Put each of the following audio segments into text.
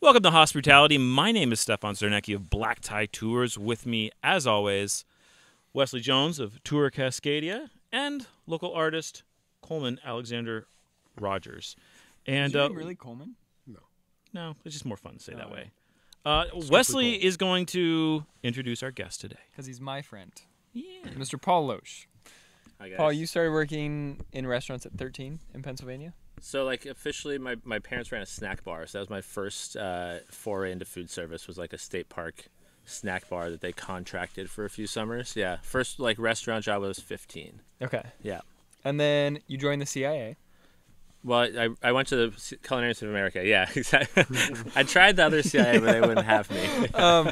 Welcome to Hospitality. My name is Stefan Zernecki of Black Tie Tours. With me, as always, Wesley Jones of Tour Cascadia and local artist Coleman Alexander Rogers. And Did uh, really Coleman? no, no, it's just more fun to say that Oh. way. Uh, Wesley is going to introduce our guest today. Because he's my friend, Yeah. Mr. Paul Losch. Hi guys. Paul, you started working in restaurants at 13 in Pennsylvania. So like officially, my, my parents ran a snack bar. So that was my first uh, foray into food service. Was like a state park snack bar that they contracted for a few summers. Yeah, first like restaurant job was 15. Okay. Yeah. And then you joined the CIA. Well, I, I went to the Culinary Institute of America. Yeah, exactly. I tried the other CIA, but they wouldn't have me. Um,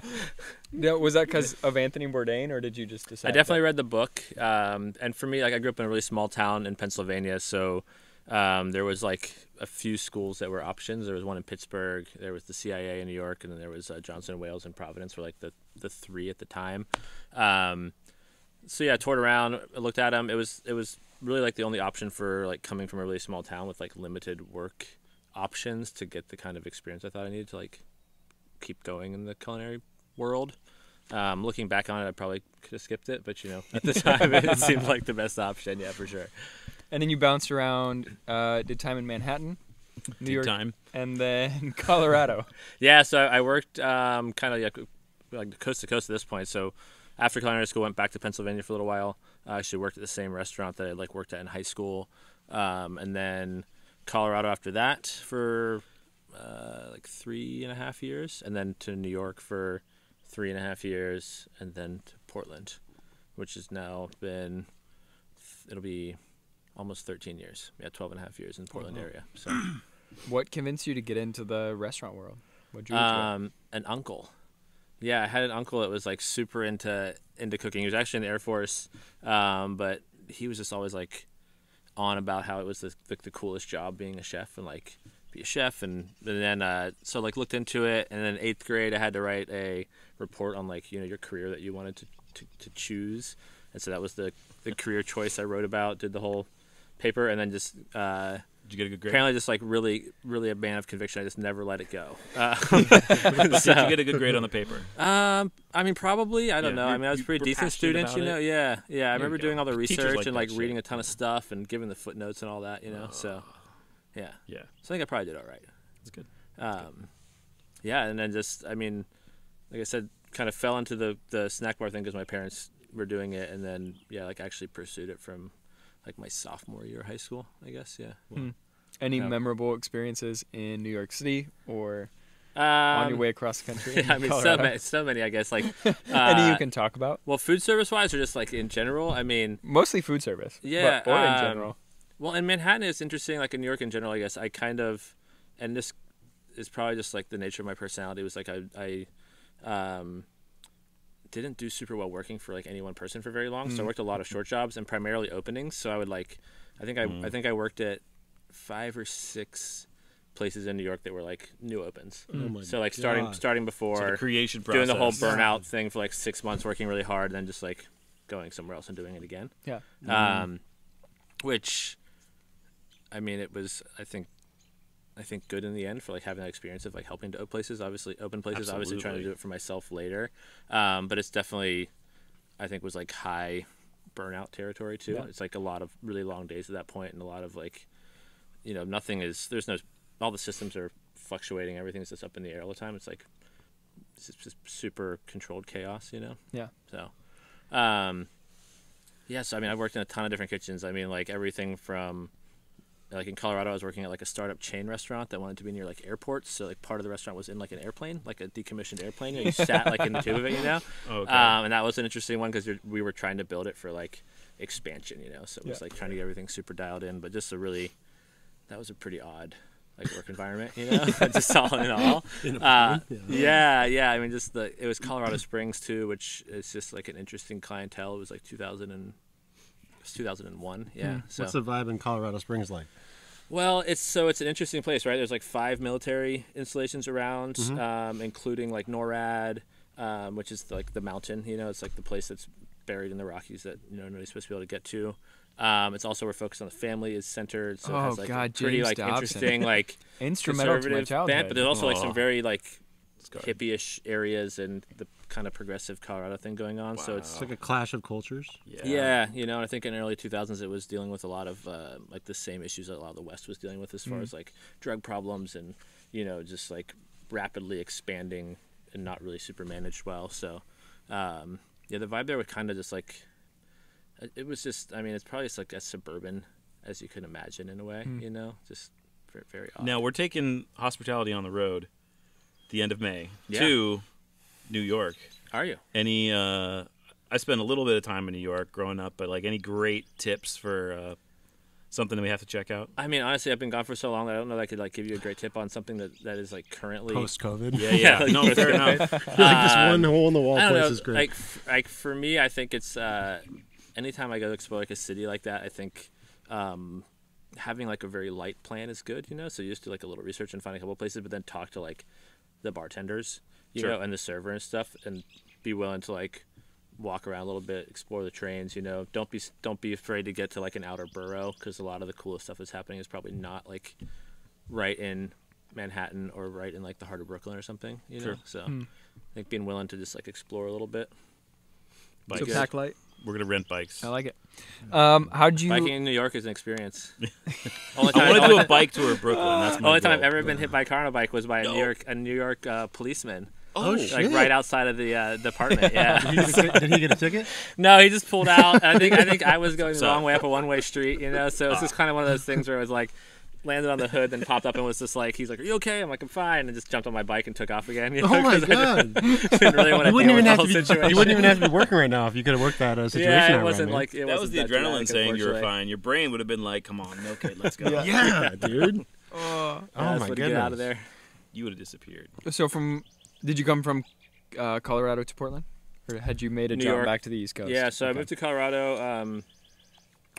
was that because of Anthony Bourdain, or did you just decide? I definitely read the book, um, and for me, like I grew up in a really small town in Pennsylvania, so um, there was like a few schools that were options. There was one in Pittsburgh, there was the CIA in New York, and then there was uh, Johnson Wales and Providence were like the the three at the time. Um, so yeah, I toured around, looked at them. It was it was really like the only option for like coming from a really small town with like limited work options to get the kind of experience I thought I needed to like keep going in the culinary world. Um, looking back on it, I probably could have skipped it, but you know, at the time, it seemed like the best option. Yeah, for sure. And then you bounced around, uh, did time in Manhattan, New Big York, time. and then Colorado. Yeah, so I worked um, kind of like, like coast to coast at this point. So after culinary school, went back to Pennsylvania for a little while. I actually worked at the same restaurant that I like worked at in high school, um, and then Colorado after that for uh, like three and a half years, and then to New York for three and a half years, and then to Portland, which has now been it'll be almost 13 years. Yeah, 12 and a half years in the Portland area. So. What convinced you to get into the restaurant world? What drew you to Um, an uncle. Yeah, I had an uncle that was like super into into cooking. He was actually in the Air Force, um, but he was just always like on about how it was the, the, the coolest job being a chef and like be a chef and, and then uh, so like looked into it and then eighth grade I had to write a report on like you know your career that you wanted to, to, to choose and so that was the the career choice I wrote about did the whole paper and then just uh, Did you get a good grade? apparently just like really really a man of conviction I just never let it go. Uh, Did you get a good grade on the paper? um, I mean, probably. I don't Yeah, know. I mean, I was a pretty decent student, you know. it. Yeah, yeah. I There remember doing all the research like and like shit. reading a ton of stuff and giving the footnotes and all that, you know. So, yeah. Yeah. So I think I probably did all right. That's good. Um, yeah, and then just, I mean, like I said, kind of fell into the the snack bar thing because my parents were doing it, and then yeah, like actually pursued it from like my sophomore year of high school, I guess. Yeah. Hmm. Any Yeah. memorable experiences in New York City or Um, on your way across the country? in I mean, so many, so many, I guess. Like, Any you uh, can talk about? well, food service wise, or just like in general. I mean, Mostly food service. but- Yeah, or in um, general. Well, in Manhattan, it's interesting. Like in New York in general, I guess I kind of, and this is probably just like the nature of my personality. Was like I, I, um, didn't do super well working for like any one person for very long. So I Mm. worked a lot of short jobs and primarily openings. So I would like, I think I, Mm. I think I worked at five or six places in New York that were like new opens. Oh my So like starting God. starting So before the creation process. doing the whole process. burnout thing for like six months, working really hard, and then just like going somewhere else and doing it again. Yeah. Um, which, I mean, it was I think, I think good in the end for like having that experience of like helping to open places. Obviously, open places. Obviously, trying to do it for myself later. Um, but it's definitely, I think, was like high burnout territory too. Yeah. It's like a lot of really long days at that point, and a lot of like, you know, nothing is. There's no. All the systems are fluctuating. Everything's just up in the air all the time. It's like, it's just, super controlled chaos. You know. Yeah. So, um, yeah. So I mean, I've worked in a ton of different kitchens. I mean, like everything from, like in Colorado, I was working at like a startup chain restaurant that wanted to be near like airports. So like part of the restaurant was in like an airplane, like a decommissioned airplane. You, know, you sat like in the tube of it, you know. Okay. Um, and that was an interesting one because we were trying to build it for like expansion, you know. So it was Yeah. like trying to get everything super dialed in, but just a really, that was a pretty odd like work environment, you know, just all in all. In Uh, plane? yeah, yeah. I mean, just the it was Colorado Springs too, which is just like an interesting clientele. It was like 2000 and it was 2001. Yeah. So What's the vibe in Colorado Springs like? well, it's so it's an interesting place, right? There's like five military installations around, Mhm. um, including like NORAD, um, which is like the mountain. You know, it's like the place that's buried in the Rockies that you know nobody's supposed to be able to get to. Um, it's also we're focused on the family is centered, so it has Oh, like God, pretty James like Dobson. interesting like Instrumental to my conservative childhood. bent, but there's also like some very like Scarred. hippie-ish areas and the kind of progressive Colorado thing going on. So it's It's like a clash of cultures. yeah. yeah you know, I think in the early 2000s it was dealing with a lot of uh, like the same issues that a lot of the West was dealing with as far as like drug problems and you know just like rapidly expanding and not really super managed well. So um, yeah, the vibe there was kind of just like it- it was just I mean it's probably just like as suburban as you can imagine in a way. You know, just very, very odd. Now we're taking hospitality on the road, the end of May Yeah. to New York. are you? Any? uh I spent a little bit of time in New York growing up, but like any great tips for uh something that we have to check out? I mean, honestly, I've been gone for so long that I don't know that I could like give you a great tip on something that, that is like currently Post COVID. Yeah, yeah. like, no, fair enough. like this one hole in the wall place know. is great. Like, f- like for me, I think it's uh, anytime I go to explore like a city like that, I think um, having like a very light plan is good. You know, so you just do like a little research and find a couple places, but then talk to like the bartenders, you Sure. know, and the server and stuff, and be willing to like walk around a little bit, explore the trains. You know, don't be don't be afraid to get to like an outer borough because a lot of the coolest stuff that's happening is probably not like right in Manhattan or right in like the heart of Brooklyn or something. You know, Sure. so hmm. I think being willing to just like explore a little bit. Bikes. So pack light. We're gonna rent bikes. I like it. Um, how'd you? Biking in New York is an experience. only I want to do a bike tour of Brooklyn. That's my only time. I've ever been hit by a car on a bike was by a No. New York a New York uh, policeman, Oh, like shit. right outside of the uh, department. Yeah. Did he, get, did he get a ticket? no, he just pulled out. I think I think I was going the So- wrong way up a one way street, you know. So it's just kind of one of those things where it was like landed on the hood, then popped up and was just like, he's like, "Are you okay?" I'm like, "I'm fine," and just jumped on my bike and took off again. You know, Oh my 'cause I didn't- god! didn't really want to You wouldn't deal with even the have whole to be. situation. You wouldn't even have to be working right now if you could have worked that uh, situation. yeah, it right wasn't now. like it that was wasn't the adrenaline dramatic, saying you were fine. Your brain would have been like, "Come on, okay, let's go." Yeah. Yeah, dude. Uh, Oh Yeah, just my goodness. get out of there. You would have disappeared. so from, did you come from uh, Colorado to Portland, or had you made a New jump York. back to the East Coast? Yeah, so I moved to Colorado um,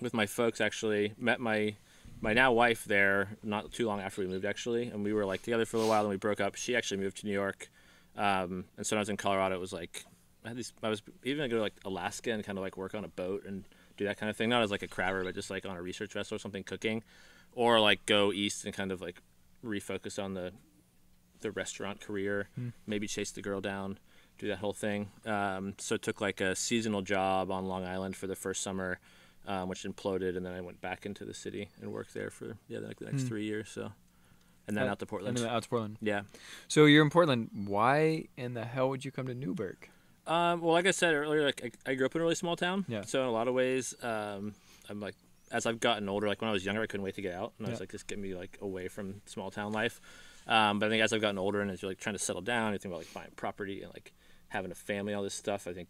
with my folks. Actually, met my my now wife there not too long after we moved. Actually, and we were like together for a little while. Then we broke up. She actually moved to New York, um, and so when I was in Colorado, it was like I had these. I was even gonna go to like Alaska and kind of like work on a boat and do that kind of thing. Not as like a crabber, but just like on a research vessel or something, cooking, or like go east and kind of like refocus on the the restaurant career. Maybe chase the girl down do that whole thing. Um, so took like a seasonal job on Long Island for the first summer, um, which imploded, and then I went back into the city and worked there for yeah like the next three years. So, and then Uh, out to Portland. And then out to Portland. yeah. So you're in Portland. Why in the hell would you come to Newberg? Um, well, like I said earlier, like I, I grew up in a really small town. Yeah. So in a lot of ways, um, I'm like as I've gotten older, like when I was younger, I couldn't wait to get out, and I was Yeah. like, just get me like away from small town life. Um, but I think as I've gotten older and as you're like trying to settle down, you think about like buying property and like having a family, all this stuff. I think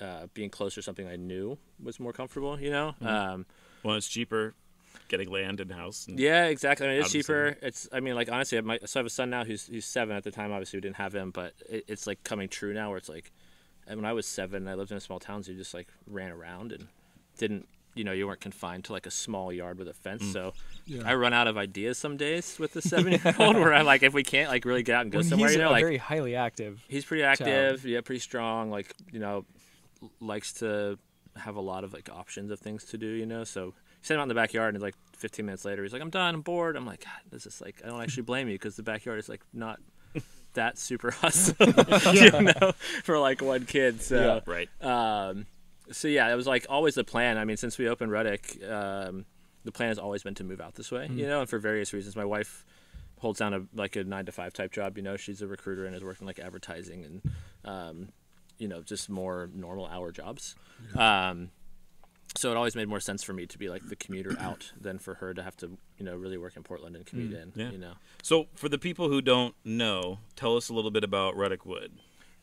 uh, being close to something I knew was more comfortable. You know. Um, Well, it's cheaper getting land and house. And yeah, exactly. I mean, it's Out cheaper. It's. I mean, like honestly, I, might, so I have a son now who's who's seven. At the time, obviously, we didn't have him, but it, it's like coming true now, where it's like, and when I was seven, I lived in a small town, so you just like ran around and didn't. You know, you weren't confined to like a small yard with a fence. Mm. So Yeah. I run out of ideas some days with the seven-year-old, where I'm like, if we can't like really get out and go When somewhere, he's you know, a like very highly active. he's pretty active, yeah, pretty strong. Like you know, l- likes to have a lot of like options of things to do. You know, so set him out in the backyard, and like 15 minutes later, he's like, "I'm done. I'm bored." I'm like, God, this is like, I don't actually blame you because the backyard is like not that super hustle, you know, for like one kid. So, right. um, so yeah, it was like always the plan. I mean, since we opened Ruddick, um, the plan has always been to move out this way, you know, and for various reasons. My wife holds down a like a nine to five type job. You know, she's a recruiter and is working like advertising and, um, you know, just more normal hour jobs. Um, so it always made more sense for me to be like the commuter out than for her to have to, you know, really work in Portland and commute in. yeah. You know. So, for the people who don't know, tell us a little bit about Ruddick Wood.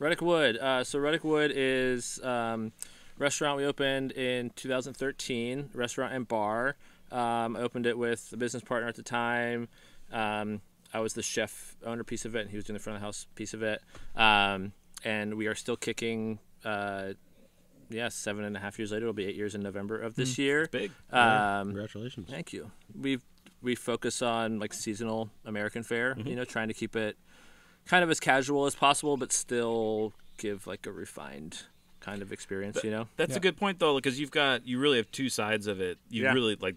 Ruddick Wood. Uh, so Ruddick Wood is um, restaurant we opened in 2013, restaurant and bar. Um, I opened it with a business partner at the time. Um, I was the chef owner piece of it, and he was doing the front of the house piece of it. Um, and we are still kicking. Uh, yeah, seven and a half years later, it'll be eight years in November of this year. Big. Um, Congratulations. Thank you. We we focus on like seasonal American fare. You know, trying to keep it kind of as casual as possible, but still give like a refined kind of experience. You know. That's Yeah. a good point though, because you've got you really have two sides of it. You Yeah. really like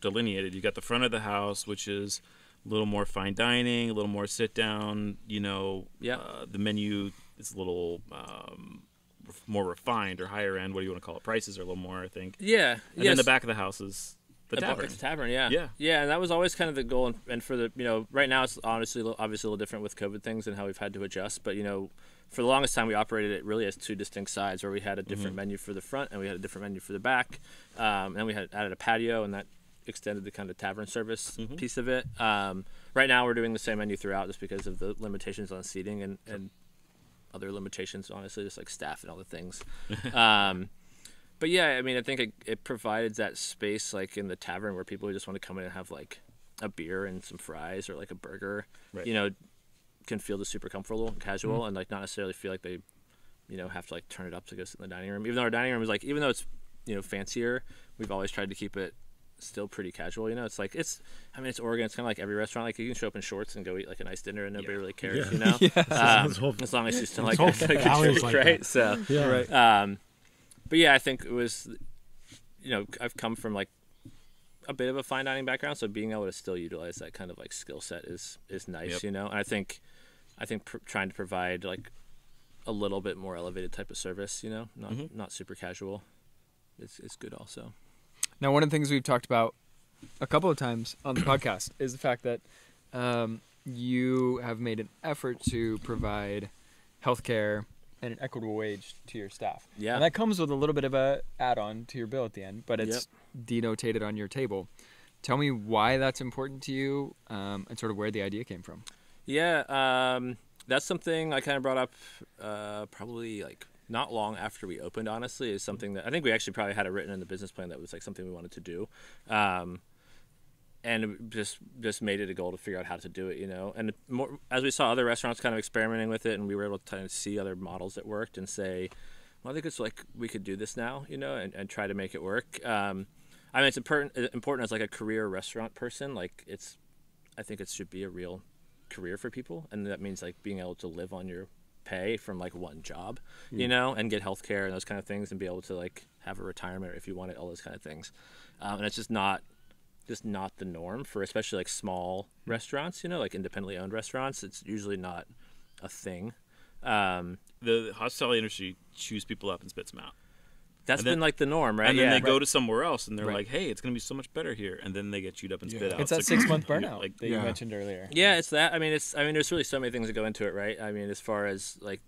delineated. You got the front of the house, which is a little more fine dining, a little more sit down. You know, Yeah. Uh, the menu is a little um, more refined or higher end. What do you want to call it? Prices are a little more, I think. Yeah. And yes. then the back of the house is the tavern. Tavern, yeah, Yeah. yeah, and that was always kind of the goal. And, and for the you know, right now it's honestly obviously a little different with COVID things and how we've had to adjust. But you know, for the longest time we operated it really as two distinct sides, where we had a different menu for the front and we had a different menu for the back. Um, and then we had added a patio, and that extended the kind of tavern service piece of it. Um, right now we're doing the same menu throughout, just because of the limitations on seating and and other limitations, honestly, just like staff and all the things. um, but yeah, I mean, I think it, it provided that space like in the tavern where people just want to come in and have like a beer and some fries or like a burger. Right. You know, can feel just super comfortable and casual and like not necessarily feel like they, you know, have to like turn it up to go sit in the dining room. Even though our dining room is like, even though it's you know fancier, we've always tried to keep it still pretty casual. You know, it's like it's. I mean, it's Oregon. It's kind of like every restaurant. Like you can show up in shorts and go eat like a nice dinner and nobody really cares. Yeah. You know, Yeah. um, whole- as long as you still like, like a valley drink, like right? that. So. Yeah. Right. Um, but yeah, I think it was, you know, I've come from like a bit of a fine dining background, so being able to still utilize that kind of like skill set is is nice, Yep. you know. And I think, I think pr- trying to provide like a little bit more elevated type of service, you know, not Mhm. not super casual, It's, it's good also. Now, one of the things we've talked about a couple of times on the podcast is the fact that um, you have made an effort to provide healthcare and an equitable wage to your staff. Yeah. And that comes with a little bit of a add-on to your bill at the end, but it's denotated on your table. Tell me why that's important to you, um, and sort of where the idea came from. Yeah, um, that's something I kind of brought up uh, probably like not long after we opened. Honestly, is something that I think we actually probably had it written in the business plan that was like something we wanted to do, um, and just just made it a goal to figure out how to do it. You know, and more as we saw other restaurants kind of experimenting with it, and we were able to kind of see other models that worked and say, well, I think it's like we could do this now. You know, and, and try to make it work. Um, I mean, it's important important as like a career restaurant person. Like it's, I think it should be a real career for people and that means like being able to live on your pay from like one job you know and get health care and those kind of things and be able to like have a retirement if you want it all those kind of things. Um, and it's just not just not the norm for especially like small restaurants you know like independently owned restaurants. It's usually not a thing. Um, The hospitality industry chews people up and spits them out. That's And then- been like the norm right and then yeah they go to somewhere else and they're Right. like, "Hey, it's going to be so much better here," and then they get chewed up and spit out. It's that like- six-month burnout Like, that you mentioned earlier. Yeah, it's that. I mean, it's. I mean, there's really so many things that go into it, right? I mean, as far as like,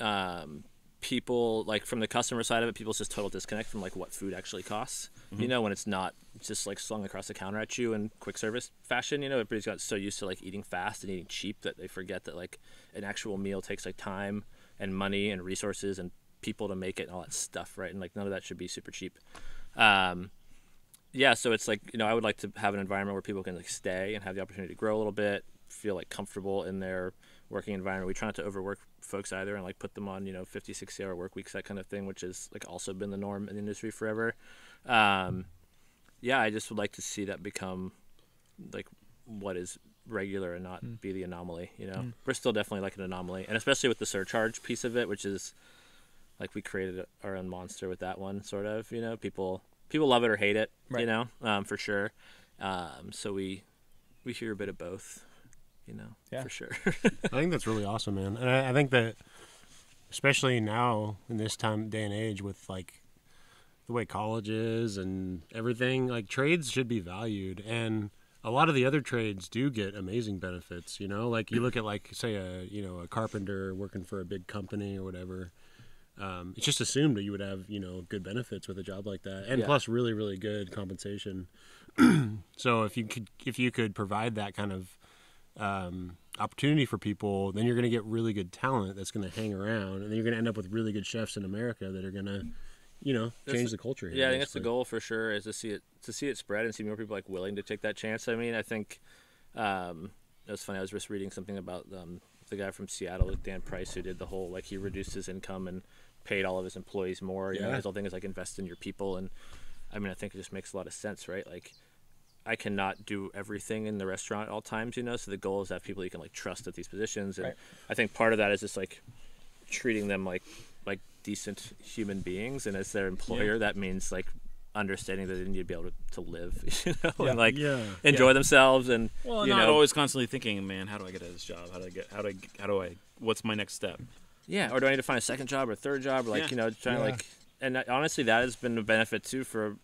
um, people like from the customer side of it, people's just total disconnect from like what food actually costs. You know, when it's not just like slung across the counter at you in quick service fashion. You know, everybody's got so used to like eating fast and eating cheap that they forget that like an actual meal takes like time and money and resources and people to make it and all that stuff, right? And like none of that should be super cheap. Um, yeah, so it's like you know I would like to have an environment where people can like stay and have the opportunity to grow a little bit, feel like comfortable in their working environment. We try not to overwork folks either and like put them on you know 50, 60 hour work weeks that kind of thing, which has like also been the norm in the industry forever. Um, yeah, I just would like to see that become like what is regular and not be the anomaly. You know, we're still definitely like an anomaly, and especially with the surcharge piece of it, which is like we created our own monster with that one, sort of. You know, people people love it or hate it. Right. You know, um, for sure. Um, so we we hear a bit of both. You know, Yeah. for sure. I think that's really awesome, man. And I, I think that, especially now in this time day and age, with like the way college is and everything, like trades should be valued, and a lot of the other trades do get amazing benefits. You know, like you look at like say a you know a carpenter working for a big company or whatever. Um, it's just assumed that you would have you know good benefits with a job like that, and Yeah. plus really really good compensation. so if you could if you could provide that kind of um, opportunity for people, then you're going to get really good talent that's going to hang around, and then you're going to end up with really good chefs in America that are going to, you know, change the- the culture. here, yeah, I think that's the goal for sure. Is to see it to see it spread and see more people like willing to take that chance. I mean, I think um, it was funny. I was just reading something about um, the guy from Seattle, Dan Price, who did the whole like he reduced his income and paid all of his employees more. You know, Yeah. his whole thing is like invest in your people, and I mean, I think it just makes a lot of sense, right? Like. I cannot do everything in the restaurant at all times, you know. So the goal is to have people you can like trust at these positions, and Right. I think part of that is just like treating them like like decent human beings, and as their employer, that means like understanding that they need to be able to, to live, you know, Yeah. and like Yeah. enjoy Yeah. themselves, and Well, you not know, always constantly thinking, man, how do I get out of this job? How do I get? How do I? How do I? What's my next step? Yeah, or do I need to find a second job or a third job, or like Yeah. you know, trying to Yeah. like, and honestly, that has been a benefit too for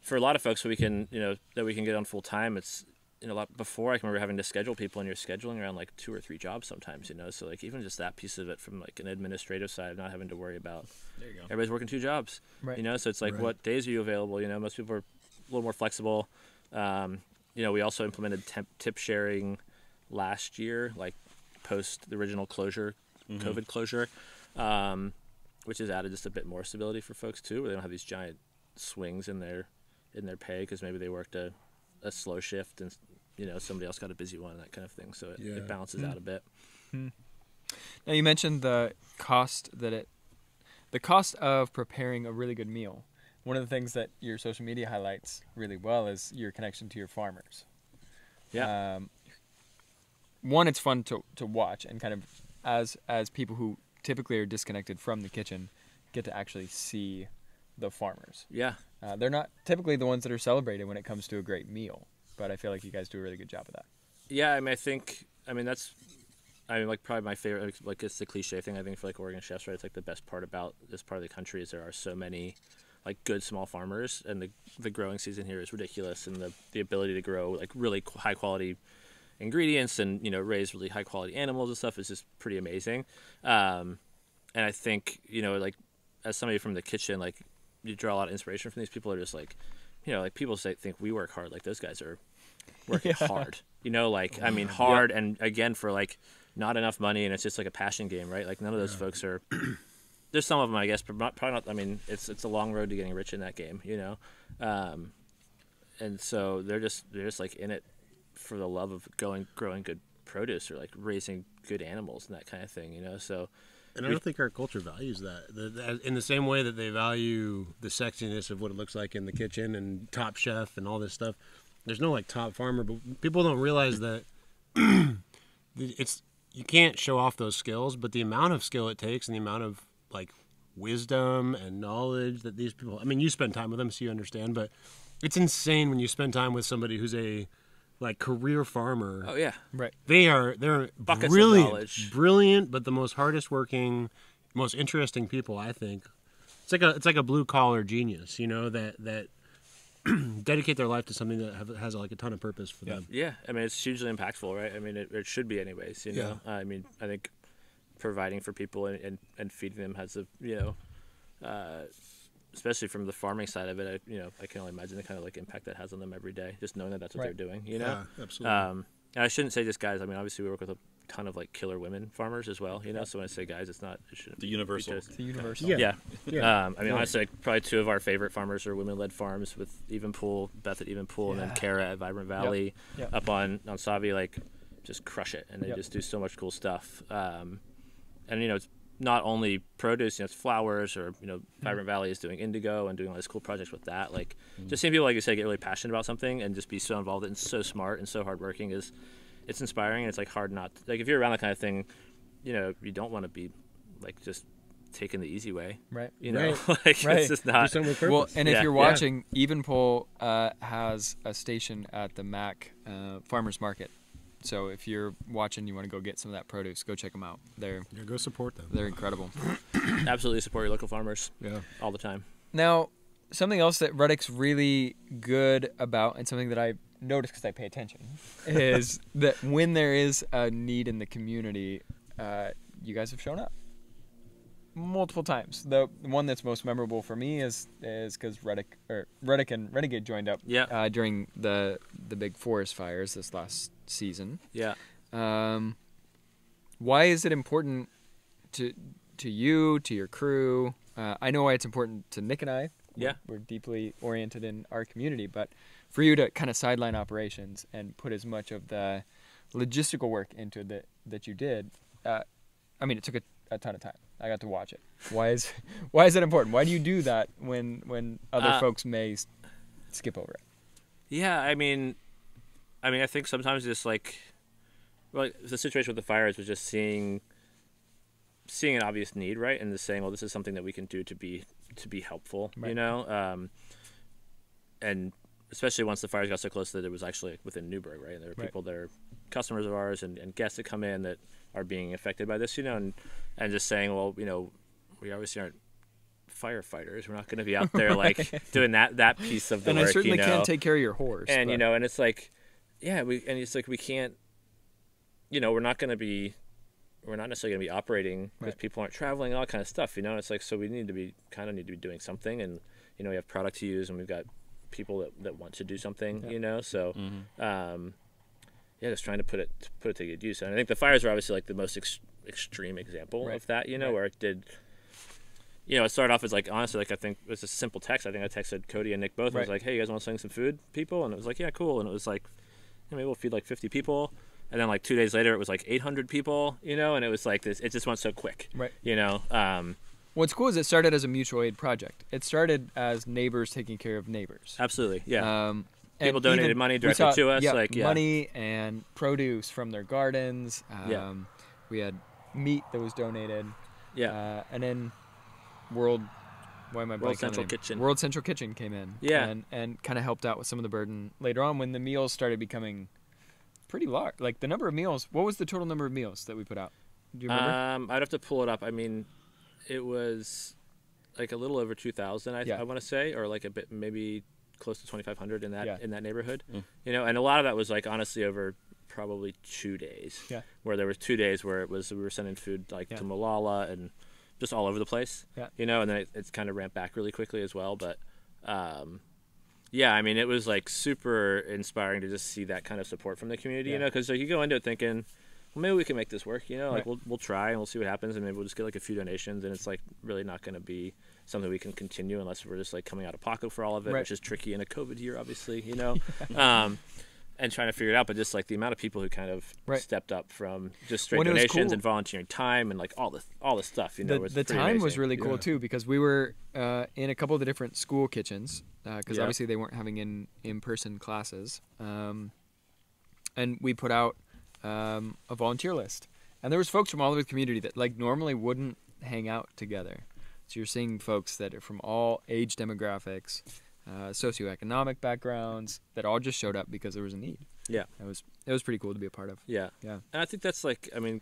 for a lot of folks. We can, you know, that we can get on full time. It's you know, a lot before I can remember having to schedule people, and you're scheduling around like two or three jobs sometimes, you know. So like even just that piece of it from like an administrative side, not having to worry about There you go. everybody's working two jobs. Right. You know, so it's like, Right. what days are you available? You know, most people are a little more flexible. Um, you know, we also implemented temp, tip sharing last year, like post the original closure, Mm-hmm. COVID closure, um, which has added just a bit more stability for folks too, where they don't have these giant swings in their in their pay because maybe they worked a, a slow shift and you know somebody else got a busy one, and that kind of thing. So it, Yeah. it balances out a bit. Now you mentioned the cost that it, the cost of preparing a really good meal. One of the things that your social media highlights really well is your connection to your farmers. Yeah. Um, one, it's fun to to watch and kind of as as people who typically are disconnected from the kitchen get to actually see the farmers. yeah. Uh, they're not typically the ones that are celebrated when it comes to a great meal, but I feel like you guys do a really good job of that. Yeah, I mean, I think, I mean, that's, I mean, like probably my favorite. like, Like it's the cliche thing. I think for like Oregon chefs, right? It's like the best part about this part of the country is there are so many, like good small farmers, and the the growing season here is ridiculous, and the the ability to grow like really high quality ingredients and you know raise really high quality animals and stuff is just pretty amazing. Um, and I think you know like as somebody from the kitchen, like you draw a lot of inspiration from these people. Are just like, you know, like people say think we work hard, like those guys are working hard. You know, like I mean, hard, and again for like not enough money, and it's just like a passion game, right? Like none of those folks are. There's some of them, I guess, but not, probably not. I mean, it's it's a long road to getting rich in that game, you know, um, and so they're just they're just like in it for the love of going growing good produce or like raising good animals and that kind of thing, you know. So And I don't think our culture values that. The, the, in the same way that they value the sexiness of what it looks like in the kitchen and Top Chef and all this stuff. There's no like top farmer, but people don't realize that it's you can't show off those skills, but the amount of skill it takes and the amount of like wisdom and knowledge that these people. I mean, you spend time with them, so you understand. But it's insane when you spend time with somebody who's a like career farmer oh yeah, Right. they are they're Buckets of brilliant, knowledge. brilliant, but the most hardest working, most interesting people. I think it's like a it's like a blue collar genius, you know that that dedicate their life to something that have, has like a ton of purpose for them. Yeah, I mean it's hugely impactful, right? I mean it, it should be anyways. You know, I mean I think providing for people and, and, and feeding them has a you know, uh, especially from the farming side of it, I, you know I can only imagine the kind of like impact that has on them every day, just knowing that that's what Right. they're doing. You know, absolutely. um, and I shouldn't say just guys. I mean obviously we work with a ton of like killer women farmers as well. You know, so when I say guys, it's not it shouldn't The be universal. just- The universal. Yeah. yeah. yeah, Um, I mean, honestly, like, probably two of our favorite farmers are women-led farms with Evenpool, Beth at Evenpool, and then Yeah. Kara at Vibrant Valley Yep. up on on Sauvie. Like, just crush it, and they Yep. just do so much cool stuff. Um, and you know, it's not only produce, you know, it's flowers, or you know, Mm-hmm. Vibrant Valley is doing indigo and doing all these cool projects with that. Like, Mm. just seeing people like you said get really passionate about something and just be so involved and so smart and so hardworking is, it's inspiring and it's like hard not like if you're around that kind of thing, you know, you don't want to be like just taking the easy way Right. you know Right. like Right. it's just Do not something Well, and if Yeah. you're Yeah. watching, Evenpol uh, has a station at the Mac uh, Farmers Market. So if you're watching, you want to go get some of that produce, go check them out. They're yeah, go support them. they're incredible. absolutely support your local farmers Yeah, all the time Now, something else that Ruddick's really good about, and something that I noticed because I pay attention, is that when there is a need in the community, uh, you guys have shown up multiple times. The one that's most memorable for me is is because Ruddick or Ruddick and Renegade joined up Yeah. uh, during the the big forest fires this last season. yeah Um, why is it important to to you, to your crew? Uh, I know why it's important to Nick and I. We're- Yeah. we're deeply oriented in our community, but for you to kind of sideline operations and put as much of the logistical work into that that you did, uh, I mean, it took a, a ton of time. I got to watch it. Why is why is that important? Why do you do that when when other Uh, folks may skip over it? yeah i mean i mean i think sometimes just like well, like the situation with the fires was just seeing seeing an obvious need, right, and just saying, well, this is something that we can do to be to be helpful, you know, um, and especially once the fires got so close that it was actually within Newberg, right, and there were Right. people that are customers of ours and, and guests that come in that are being affected by this, you know, and and just saying, well, you know, we obviously aren't firefighters. We're not going to be out there like doing that that piece of the and work, I certainly you know can't take care of your horse. and you know and it's like yeah we and it's like we can't you know we're not going to be we're not necessarily going to be operating because Right. people aren't traveling all that kind of stuff you know it's like so we need to be kind of need to be doing something and you know we have product to use and we've got people that, that want to do something Yeah. you know so Mm-hmm. um yeah just trying to put it to put it to good use and i think the fires are obviously like the most ex- extreme example Right. of that you know Right. where it did you know, it started off as like honestly, like I think it was a simple text. I think I texted Cody and Nick both. and I was like, "Hey, you guys want to sling some food, people?" And it was like, "Yeah, cool." And it was like, maybe we'll feed like 50 people. And then like two days later, it was like 800 people. You know, and it was like this. It just went so quick. Right. You know. Um, What's cool is it started as a mutual aid project. It started as neighbors taking care of neighbors. absolutely. Yeah. Um, People donated money directly saw- to us, Yeah, like, yeah. money and produce from their gardens. Um, Yeah. We had meat that was donated. yeah. Uh, and then World, why am I the Central? Kitchen. World Central Kitchen came in. Yeah. And and kind of helped out with some of the burden later on when the meals started becoming pretty large. Like the number of meals. What was the total number of meals that we put out? Do you remember? Um, I'd have to pull it up. I mean, it was like a little over 2,000. I, Yeah. I want to say, or like a bit maybe close to 2,500 in that Yeah. in that neighborhood. Mm. You know, and a lot of that was like honestly over probably two days. Yeah. Where there was two days where it was we were sending food like Yeah. to Molalla and just all over the place. Yeah. You know, and then it, it's kind of ramped back really quickly as well. But um, yeah, I mean, it was like super inspiring to just see that kind of support from the community. Yeah. You know, because like you go into it thinking. Well, maybe we can make this work, you know. Like Right. we'll we'll try and we'll see what happens, and maybe we'll just get like a few donations, and it's like really not going to be something we can continue unless we're just like coming out of pocket for all of it, Right. which is tricky in a COVID year, obviously, you know. um, and trying to figure it out, but just like the amount of people who kind of Right. stepped up from just straight When donations cool- and volunteering time and like all the all the stuff, you know. the, was the time was really cool Yeah. too because we were uh, in a couple of the different school kitchens because Yeah. obviously they weren't having in in person classes, um, and we put out um, a volunteer list, and there was folks from all over the community that like normally wouldn't hang out together. So you're seeing folks that are from all age demographics, uh, socioeconomic backgrounds that all just showed up because there was a need. Yeah. It was it was pretty cool to be a part of. Yeah. Yeah. And I think that's like, I mean,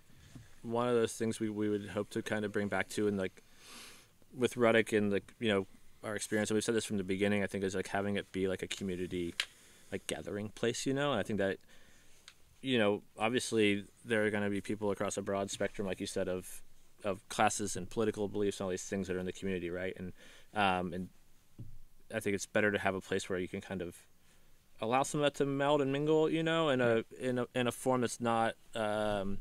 one of those things we, we would hope to kind of bring back to and like with Ruddick and like, you know, our experience, and we've said this from the beginning, I think is like having it be like a community, like gathering place, you know? And I think that, you know, obviously there are going to be people across a broad spectrum, like you said, of, of classes and political beliefs and all these things that are in the community, right? And, um, and I think it's better to have a place where you can kind of allow some of that to meld and mingle, you know, in a in a in a form that's not, um,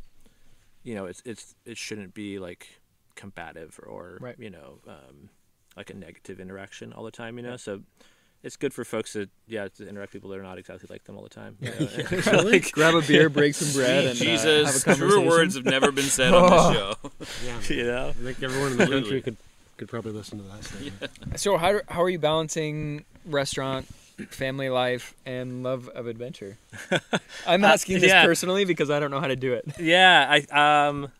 you know, it's it's it shouldn't be like combative or Right. you know, um, like a negative interaction all the time, you know. So it's good for folks to yeah to interact with people that are not exactly like them all the time. You know? like, Grab a beer, break some bread, and uh, Jesus, have a truer words have never been said on this show. Yeah, you know. I think everyone in the Literally. country could could probably listen to that. Statement. So how how are you balancing restaurant, family life, and love of adventure? I'm Uh, asking this yeah. personally because I don't know how to do it. Yeah, I um,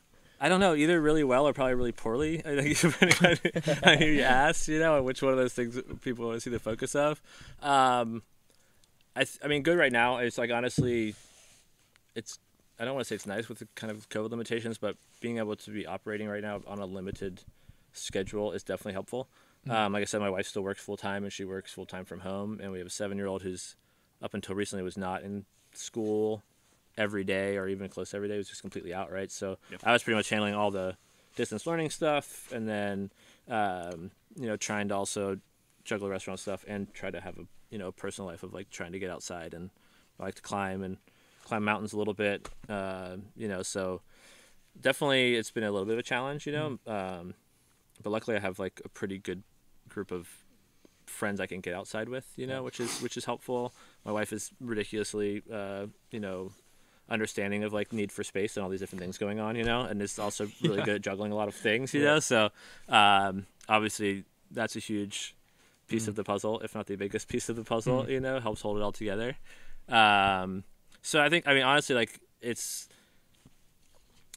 I don't know either really well or probably really poorly. I think depending on who you ask, you know, which one of those things people want to see the focus of. Um, I th- I mean, good right now. It's like honestly, it's I don't want to say it's nice with the kind of COVID limitations, but being able to be operating right now on a limited schedule is definitely helpful. Um, like I said, my wife still works full time and she works full time from home, and we have a seven year old who's up until recently was not in school every day or even close to every day. It was just completely out, right? So Yep. I was pretty much handling all the distance learning stuff, and then um, you know trying to also juggle restaurant stuff and try to have a you know personal life of like trying to get outside and I like to climb and climb mountains a little bit. Uh, you know, so definitely it's been a little bit of a challenge, you know. Um, but luckily I have like a pretty good group of friends I can get outside with, you know, which is which is helpful. My wife is ridiculously, uh, you know, understanding of like need for space and all these different things going on, you know, and is also really Yeah. good at juggling a lot of things, you Yeah. know. So um, obviously that's a huge piece Mm. of the puzzle, if not the biggest piece of the puzzle, Mm. you know, helps hold it all together. Um, so I think, I mean, honestly, like it's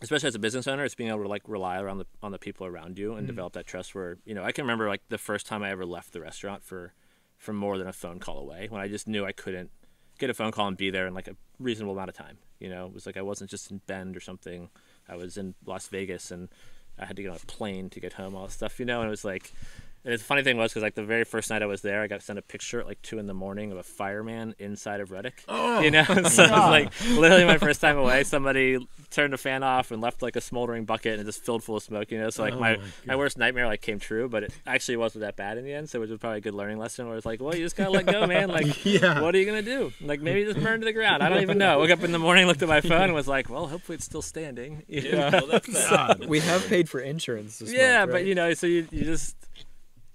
especially as a business owner, it's being able to like rely around the on the people around you and mm-hmm. develop that trust. Where you know, I can remember like the first time I ever left the restaurant for for more than a phone call away when I just knew I couldn't get a phone call and be there in like a reasonable amount of time. You know, it was like I wasn't just in Bend or something. I was in Las Vegas and I had to get on a plane to get home, all this stuff, you know, and it was like, and the funny thing was because like the very first night I was there, I got sent a picture at like two in the morning of a fireman inside of Ruddick. Oh, you know, so it was like literally my first time away. Somebody turned a fan off and left like a smoldering bucket and it just filled full of smoke. You know, so like Oh my my my worst nightmare like came true, but it actually wasn't that bad in the end. So it was probably a good learning lesson. Where it's like, well, you just gotta let go, man. Like, Yeah. what are you gonna do? Like maybe just burn to the ground. I don't even know. Woke up in the morning, looked at my phone, and was like, well, hopefully it's still standing. You Yeah, well, that's that. We have paid for insurance. This yeah, month, but you know, so you, you just,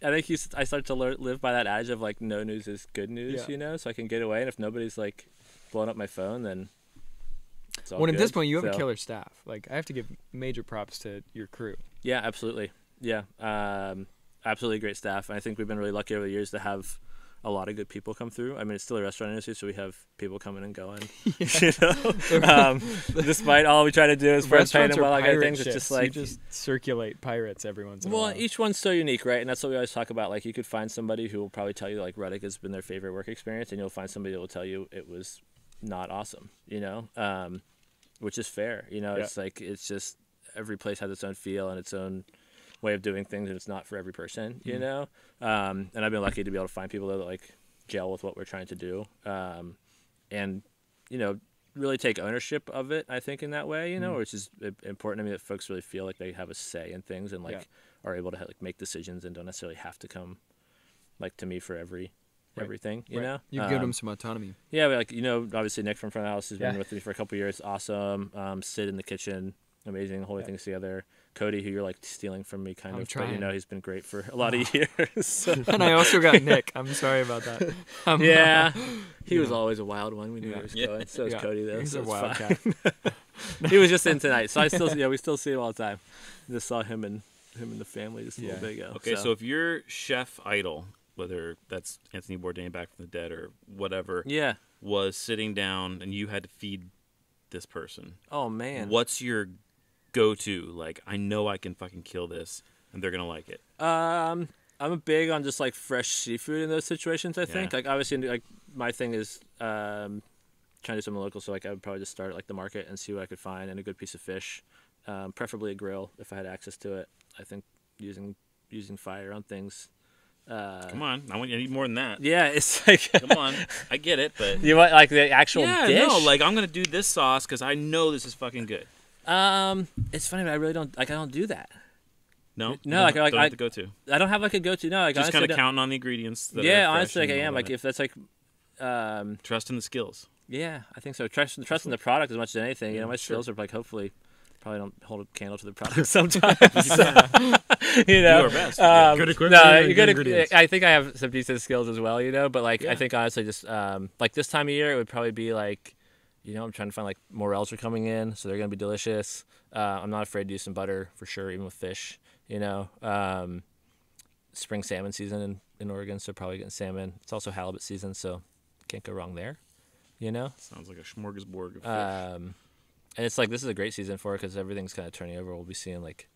I think you, s- I start to lear live by that adage of like, no news is good news, Yeah. you know, so I can get away. And if nobody's like blowing up my phone, then it's all Well, at this point, you have a killer staff. Like I have to give major props to your crew. Yeah, absolutely. Yeah. Um, absolutely great staff. And I think we've been really lucky over the years to have a lot of good people come through. I mean, it's still a restaurant industry, so we have people coming and going. You know, um, despite all we try to do is first Restaurants and like other things, it's just like you just circulate pirates every once in a Well, each one's so unique, right? And that's what we always talk about. Like, you could find somebody who will probably tell you, like, Ruddick has been their favorite work experience, and you'll find somebody that will tell you it was not awesome, you know? Um, which is fair. You know, Yeah. it's like, it's just every place has its own feel and its own way of doing things, and it's not for every person, you Mhm. know? Um, and I've been lucky to be able to find people that, like, gel with what we're trying to do. Um, and, you know, really take ownership of it, I think, in that way, you know, Mhm. which is important to me that folks really feel like they have a say in things and, like, Yeah. are able to like make decisions and don't necessarily have to come like to me for every Right. everything you Right. know given Um, them some autonomy. yeah but, like you know obviously nick from front of house has been Yeah. with me for a couple years awesome um sid in the kitchen amazing holding Yeah. things together cody who you're like stealing from me kind I'm of but you know he's been great for a lot of years so- and I also got Nick. I'm sorry about that. Um, yeah he was Yeah. always a wild one we knew Yeah. he was Yeah. going so was cody though He's so a it's wildcat. fine. he was just in tonight so i still yeah we still see him all the time just saw him and him and the family just a Yeah. little bit ago Okay, so. if your chef idol, whether that's Anthony Bourdain back from the dead or whatever, yeah was sitting down and you had to feed this person, oh man what's your go-to? Like, I know I can fucking kill this, and they're gonna like it. Um, I'm a big on just like fresh seafood in those situations. I think Yeah. like obviously like my thing is um trying to do something local, so like I would probably just start at like the market and see what I could find and a good piece of fish, um, preferably a grill if I had access to it. I think using using fire on things. Uh, Come on, I want you to need more than that. Yeah, it's like Come on, I get it, but you want like the actual yeah, dish. no, like I'm gonna do this sauce because I know this is fucking good. Um, it's funny, but I really don't like I don't do that. No, No, like- don't, like, don't I- go to. I don't have like a go to. No, like Just kind of counting on the ingredients. That Yeah, honestly, like I am. Like that. if that's like, um, trust in the skills. Yeah, I think so. Trust, trust in the product as much as anything. you know, my sure. skills are like hopefully probably don't hold a candle to the product sometimes. you know, Do our best. Um, Good equipment No, and you good good. I think I have some decent skills as well. You know, but like Yeah. I think honestly, just um, like this time of year, it would probably be like, you know, I'm trying to find like morels are coming in, so they're gonna be delicious. Uh, I'm not afraid to use some butter for sure, even with fish. You know, um, spring salmon season in, in Oregon, so probably getting salmon. It's also halibut season, so can't go wrong there. You know. Sounds like a smorgasbord of fish. Um, and it's like this is a great season for it because everything's kind of turning over. We'll be seeing like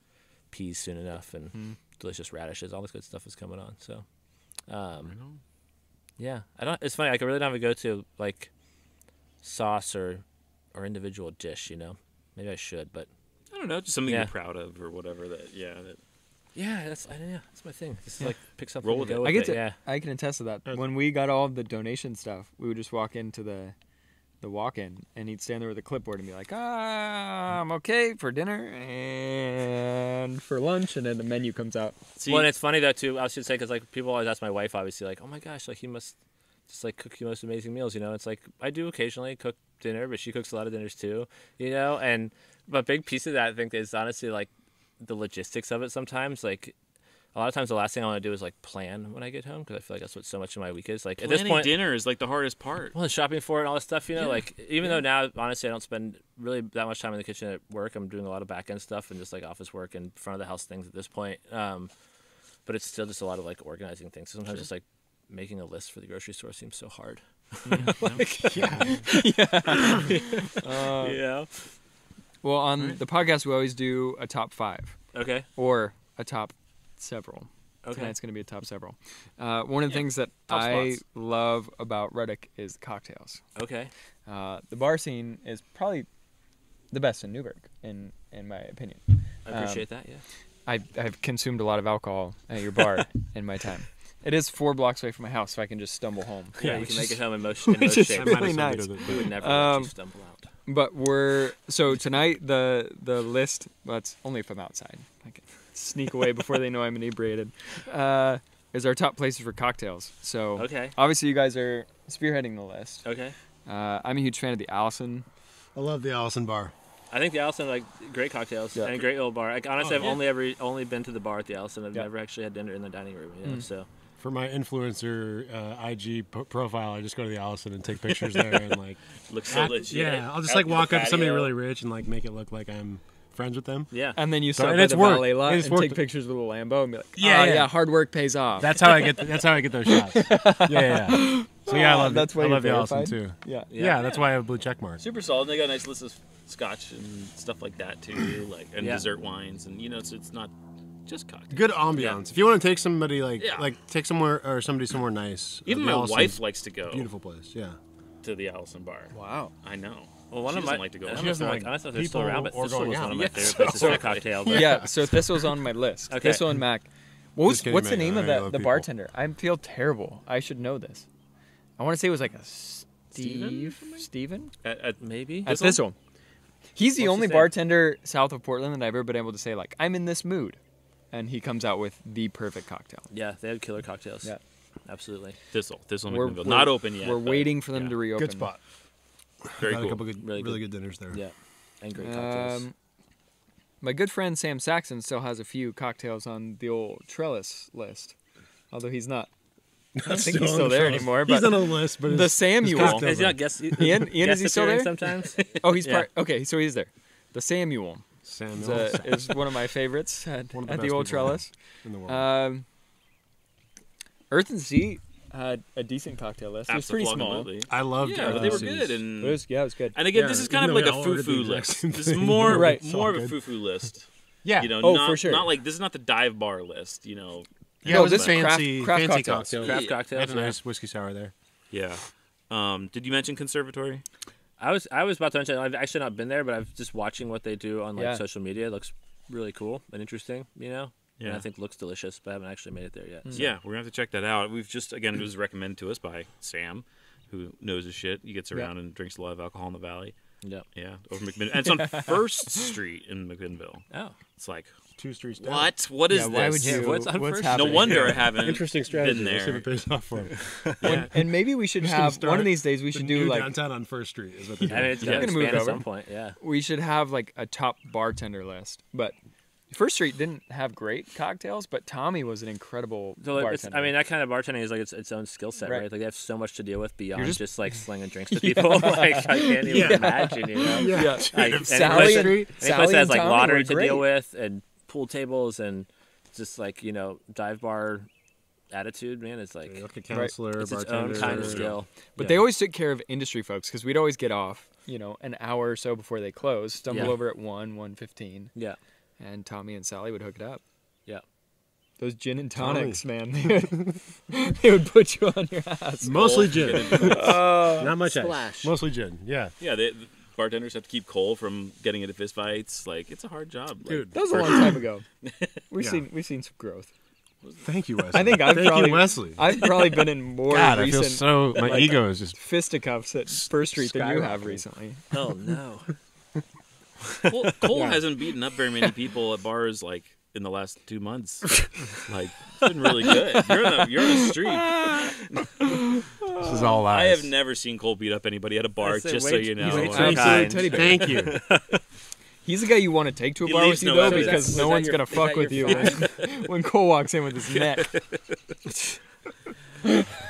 peas soon enough and Mhm. delicious radishes. All this good stuff is coming on. So, um, yeah, I don't. It's funny. Like I really don't have a go-to like sauce or or individual dish. You know, maybe I should, but I don't know, just something Yeah. you're proud of or whatever. That yeah, that, yeah, that's I, yeah, that's my thing. Just Yeah. like pick something. Roll and with go it. I get it. to- Yeah. I can attest to that. When we got all the donation stuff, we would just walk into the the walk-in, and he'd stand there with a clipboard and be like, "Ah, I'm okay for dinner and for lunch," and then the menu comes out. see, well, and it's funny though too. I should say because like people always ask my wife, obviously, like, "Oh my gosh, like he must just like cook the most amazing meals," you know? It's like I do occasionally cook dinner, but she cooks a lot of dinners too, you know. And but a big piece of that I think is honestly like the logistics of it. Sometimes like a lot of times the last thing I want to do is like plan when I get home because I feel like that's what so much of my week is. Like at this planning point, dinner is like the hardest part. well, the shopping for it and all this stuff, you know, Yeah. like even Yeah. though now, honestly, I don't spend really that much time in the kitchen at work. I'm doing a lot of back end stuff and just like office work and front of the house things at this point. Um, but it's still just a lot of like organizing things. So sometimes Sure. just like making a list for the grocery store seems so hard. Uh, You know? Well, on Alright. the podcast, we always do a top five Okay. or a top several. Okay. Tonight's going to be a top several. Uh, one of the Yeah, things that top I spots. love about Ruddick is the cocktails. Okay. Uh, the bar scene is probably the best in Newberg, in in my opinion. I Um, appreciate that. Yeah. I, I've consumed a lot of alcohol at your bar in my time. It is four blocks away from my house, so I can just stumble home. Yeah, you which can make is- it home in most, in which most is shapes. That might really have nice. something to do with We would never Um, let you stumble out. But we're so tonight the the list. Well, it's only if I'm outside. I can sneak away before they know I'm inebriated. Uh, is our top places for cocktails. So Okay. obviously you guys are spearheading the list. Okay. Uh, I'm a huge fan of the Allison. I love the Allison bar. I think the Allison like great cocktails Yeah. and a great little bar. Like honestly, Oh, I've yeah. only ever only been to the bar at the Allison. I've Yeah. never actually had dinner in the dining room. You know, Mm. so For my influencer uh, IG po- profile, I just go to the Allison and take pictures there and like Looks so act- legit. yeah, I'll just Out like walk up to somebody really rich and like make it look like I'm friends with them. yeah. And then you So- stop and by it's the worked. valet lot It's and worked. take pictures with a Lambo and be like, Yeah, oh, yeah. yeah, hard work pays off. That's how I get. That's how I get those shots. Yeah, yeah. yeah. So yeah, I love. That's it. why I love the Allison too. yeah. Yeah, that's why I have a blue check mark. Super solid. They got a nice list of scotch and stuff like that too, like and Yeah. dessert wines, and you know, it's it's not just cocktails. Good ambiance. If you want to take somebody like Yeah. like take somewhere or somebody somewhere nice. uh, Even the my Allison's wife likes to go Beautiful place. Yeah. to the Allison bar. Wow. I know. Well, one she of doesn't my like to go. I She don't know if doesn't like I don't know if they're still people around, but or Thistle going was one of my Yes. favorite places for a cocktail. But Yeah. So Thistle's on my list. Okay. Thistle and Mac. What was, kidding, what's the name I of know you the, people. bartender? I feel terrible. I should know this. I want to say it was like a Steven Steve. Steven? At, at, maybe. At Thistle? Thistle. He's the What's only bartender south of Portland that I've ever been able to say, like, I'm in this mood. And he comes out with the perfect cocktail. Yeah, they had killer cocktails. Yeah. Absolutely. Thistle, Thistle, We're- McMinnville. we're- Not open yet. We're waiting for them yeah. to reopen. Good spot. Very Got cool. a couple good, Really really, good. good. dinners there. Yeah. And great cocktails. Um, my good friend Sam Saxon still has a few cocktails on the old Trellis list. Although he's not. I don't think he's still there anymore. He's on a list, but the Samuel. cocktail- is he not guest? Ian- Ian, is he still there? Sometimes. oh, he's Yeah. part. Okay, so he's there. The Samuel is, Samuel uh, is one of my favorites at, One of the at the old people I know. Trellis. in the world. Um, Earth and Sea had a decent cocktail list. It was pretty small. I loved. Yeah, but they were good, and it was, yeah, it was good. and again, Yeah, this is kind of like a all ordered foo-foo list. This is more Right. More all of a good. foo-foo list. Yeah. You know, Oh, not, for sure. Not like this is not the dive bar list. You know. yeah, No, it was this a is craft- fancy, craft fancy cocktails. cocktail. Craft Yeah. cocktails. That's a nice whiskey sour there. Yeah. Um, did you mention conservatory? I was I was about to mention I've actually not been there, but I've just watching what they do on like Yeah. social media. It looks really cool and interesting, you know. And Yeah. I think looks delicious, but I haven't actually made it there yet. Hmm. so- Yeah, we're gonna have to check that out. We've just again it was recommended to us by Sam, who knows his shit. He gets Yeah. around and drinks a lot of alcohol in the valley. Yeah, Yeah, over McMinnville. And it's on First Street in McMinnville. Oh. It's like Two streets down. what? What is yeah, this? why would you? What's on first? No wonder I haven't Interesting strategy. been We'll see if there. it pays off for him. Yeah. And maybe we should have one of these days. We The should new do like downtown on First Street is what they're I doing. mean, it's Yeah. gonna Gonna move expand at some over. point. Yeah. we should have like a top bartender list. But First Street didn't have great cocktails, but Tommy was an incredible So like, bartender. I mean, that kind of bartending is like its, its own skill set, Right. right. Like they have so much to deal with beyond just- just, like slinging drinks to people. like I can't even Yeah. imagine, you know. Yeah. Yeah. Like, Dude, and Sally place- and- any Sally place that has and like Tommy lottery to deal with and pool tables and just like you know dive bar attitude, man, it's like Like a counselor, it's its bartender. own kind of skill. But Yeah. they always took care of industry folks because we'd always get off, you know, an hour or so before they closed, stumble Yeah. over at one, one fifteen, Yeah. and Tommy and Sally would hook it up. Yeah. Those gin and Tommy. tonics, man, they would, put you on your ass. Mostly gin. Uh, Not much ice. Mostly gin. Yeah. Yeah, they, the bartenders have to keep Cole from getting into fistfights. Like it's a hard job, like, Dude, that was a long time ago. We've Yeah. seen we've seen some growth. Thank you, Wesley. I think I've Thank probably you, Wesley. I've probably been in more God, I feel so. My like- ego is just. fisticuffs at First Street than you have recently. Oh no. Cole, Cole Yeah. hasn't beaten up very many people at bars like in the last two months. like it's been really good. You're on a you're on a streak. This is all I have never seen Cole beat up anybody at a bar. That's it, Just way so t- you he's know. way too Absolute kind. teddy. Thank you. He's the guy you want to take to a He bar with you no though, because Was no one's your- gonna fuck with you when, when Cole walks in with his neck.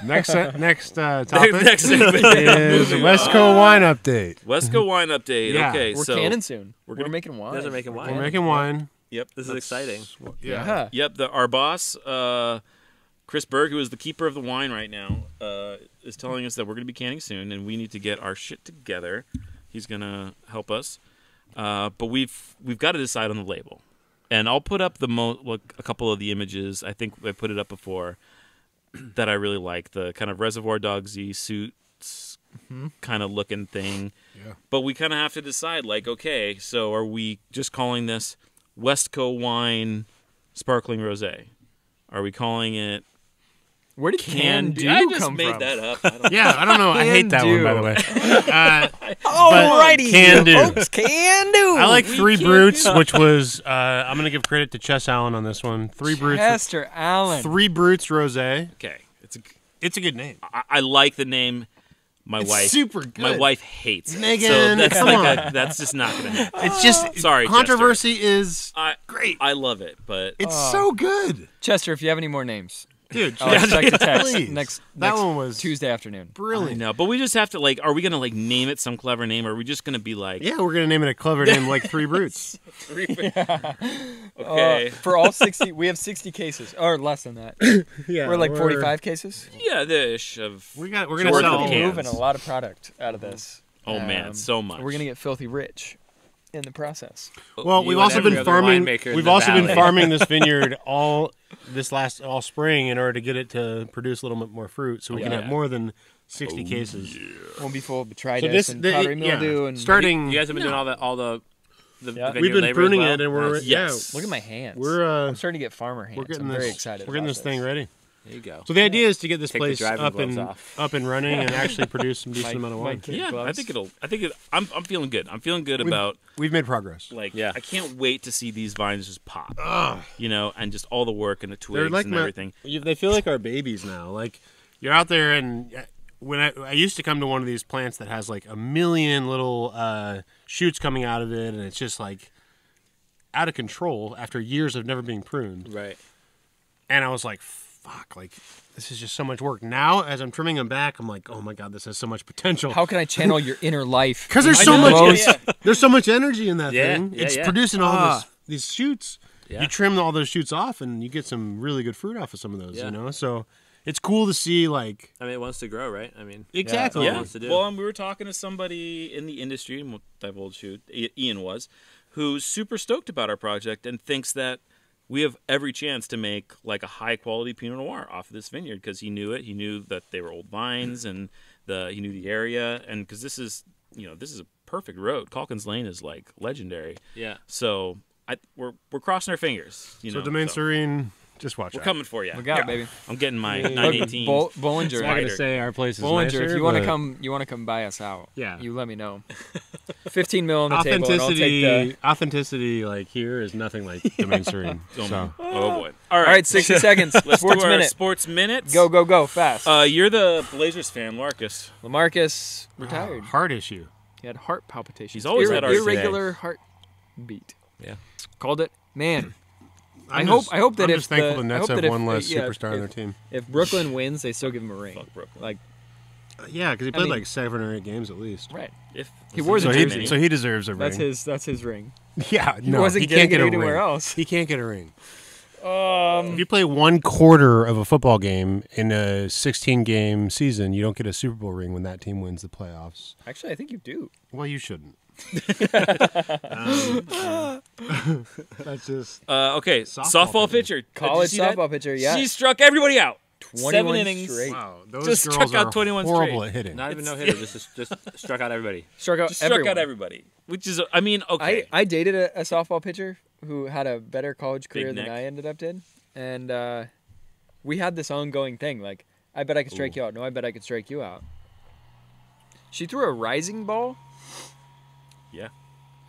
Next, uh, next uh, topic Next segment. is Moving Westco wine update. Wesco wine update. Yeah. Okay, We're so canning soon. we're We're, gonna- making wine. You guys are making wine. We're making wine. Yep, This is that's- exciting. Yeah. Yep, the our boss, uh, Chris Berg, who is the keeper of the wine right now, uh, is telling us that we're going to be canning soon, and we need to get our shit together. He's going to help us. uh, but we've we've got to decide on the label, and I'll put up the mo like a couple of the images. I think I put it up before that I really like the kind of Reservoir Dogsy suits kind of looking thing. Yeah. But we kind of have to decide, like, okay, so are we just calling this Westco Wine Sparkling Rosé? Are we calling it Where did Can do I just come made from? that up. I Yeah, I don't know. I hate that one, by the way. Uh, Alrighty, Can do. folks, can do. I like We Three Brutes, do- which was uh, I'm gonna give credit to Chess Allen on this one. Three Brutes, Chester Allen. Three Brutes Rosé. Okay, it's a, It's a good name. I, I like the name. My It's wife, super good. my wife hates it. so Megan, that's come like on. a, that's just not gonna happen. It's just Sorry, Controversy is I great. I love it, but It's Oh. so good, Chester, if you have any more names, dude. I'll expect a text please. next, That next one was Tuesday afternoon. I brilliant. know. But we just have to like. Are we gonna like name it some clever name, or are we just gonna be like, Yeah, we're gonna name it a clever name like Three Brutes. okay, Uh, for all 60, we have 60 cases, or less than that. yeah, We're like 45 cases. yeah, the ish of. We got. We're We're gonna Worth We're sell. gonna be cans. moving a lot of product out of this. Oh man, Um, so much. We're gonna get filthy rich in the process. Well, You we've also been farming. We've the also been farming this vineyard all this last all spring in order to get it to produce a little bit more fruit, so we can have more than sixty cases. Won't be full of botrytis So this, and the, powdery yeah, and starting. You guys have been doing all the all the the, Yeah. the we've been pruning well? it, and we're Nice. Yes. Look at my hands. we're uh, I'm starting to get farmer hands. we're getting I'm this. very excited. We're getting about this thing ready. There you go. So the idea is to get this Take place up and off. up and running and actually produce some decent My- amount of my wine. kid- yeah, I think it'll. I think it. I'm. I'm feeling good. I'm feeling good We've- about We've made progress. like. Yeah. I can't wait to see these vines just pop. Ugh. You know, and just all the work and the twigs like and my- everything. You- They feel like our babies now. Like you're out there, and uh, when I, I used to come to one of these plants that has like a million little uh, shoots coming out of it, and it's just like out of control after years of never being pruned. Right. And I was like, "Fuck!" Like this is just so much work. Now, as I'm trimming them back, I'm like, "Oh my god, this has so much potential." How can I channel your inner life? Because there's so much, yeah, yeah. there's so much energy in that Yeah, thing. yeah, it's yeah. producing all Ah. this, these shoots. Yeah. You trim all those shoots off, and you get some really good fruit off of some of those. Yeah. You know, so it's cool to see. Like I mean, it wants to grow, right? I mean, exactly. all Yeah. wants to do. Well, um, we were talking to somebody in the industry, and we'll divulge who Ian was, who's super stoked about our project and thinks that we have every chance to make like a high quality Pinot Noir off of this vineyard because he knew it. He knew that they were old vines, and the he knew the area, and because this is you know this is a perfect road. Calkins Lane is like legendary. yeah. So I we're we're crossing our fingers. You So know, Domaine Serene, just watch we're out. coming for you. We got it, baby. I'm getting my Yeah. 918. Bol- I'm gonna say our place is Bollinger, nicer, if you want to but come, you want to come buy us out. Yeah. You let me know. 15 mil on the table, authenticity, take the. authenticity, like here is nothing like the Serene. Oh, so oh boy! All right, 60 seconds. Let's Sports do our minute. sports minutes. Go, go, go, fast. Uh, you're the Blazers fan, Marcus. LaMarcus retired. heart issue. He had heart palpitations. He's always Irre- had ours today. irregular heart beat. Yeah. Called it. Man, I'm I hope- just- I hope that I'm if just thankful the- the Nets have that if- one less yeah, superstar on their team. if Brooklyn wins, they still give him a ring. Fuck Brooklyn. Like, Yeah, because he played mean- like seven or eight games at least. right. If He wore the So jersey. he, so he deserves a That's ring. his. That's his ring. Yeah, He no, wasn't he getting can't get it a anywhere ring. else. He can't get a ring. Um, If you play one quarter of a football game in a 16 game season, you don't get a Super Bowl ring when that team wins the playoffs. actually, I think you do. Well, you shouldn't. Um, that's just uh, okay, Softball softball, pitcher. pitcher, College see that? pitcher. Yeah. She struck everybody out. 21 Seven innings. straight. wow. Those Just girls struck out are 21 horrible straight. at hitting. Not even no hitter. Just just struck out everybody. Struck out Just struck out everybody. Which is, I mean, I, okay. I I dated a, a softball pitcher who had a better college career than. I ended up did, and uh, we had this ongoing thing. Like, I bet I could strike you out. No, I bet I could strike you out. She threw a rising ball. Yeah.